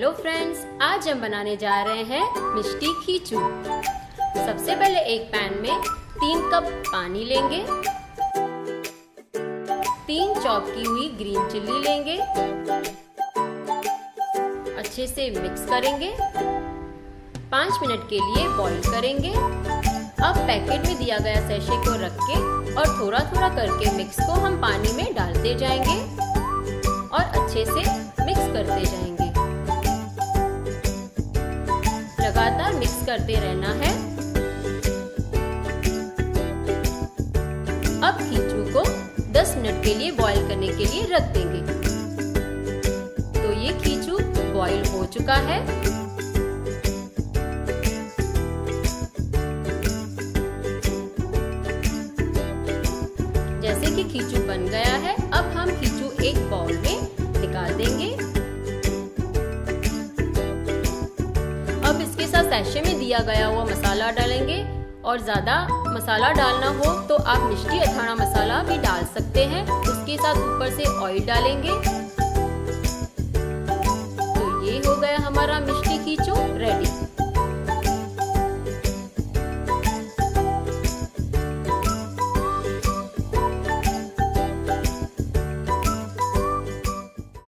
Hello friends, आज हम बनाने जा रहे हैं मिष्टी खींचू। सबसे पहले एक पैन में तीन कप पानी लेंगे। तीन चॉप की हुई ग्रीन चिल्ली लेंगे। अच्छे से मिक्स करेंगे। पाँच मिनट के लिए बॉईल करेंगे। अब पैकेट में दिया गया सैशे को रख के और थोड़ा थोड़ा करके मिक्स को हम पानी में डालते जाएँगे और अच्छे से मिक्स करते जाएँगे। लगातार मिक्स करते रहना है। अब खींचू को 10 मिनट के लिए बॉईल करने के लिए रख देंगे। तो ये खींचू बॉईल हो चुका है। जैसे कि खींचू बन गया है, अब हम खींचू सैशे में दिया गया हुआ मसाला डालेंगे। और ज़्यादा मसाला डालना हो तो आप मिष्टी अथाना मसाला भी डाल सकते हैं। उसके साथ ऊपर से ऑयल डालेंगे। तो ये हो गया हमारा मिष्टी खींचो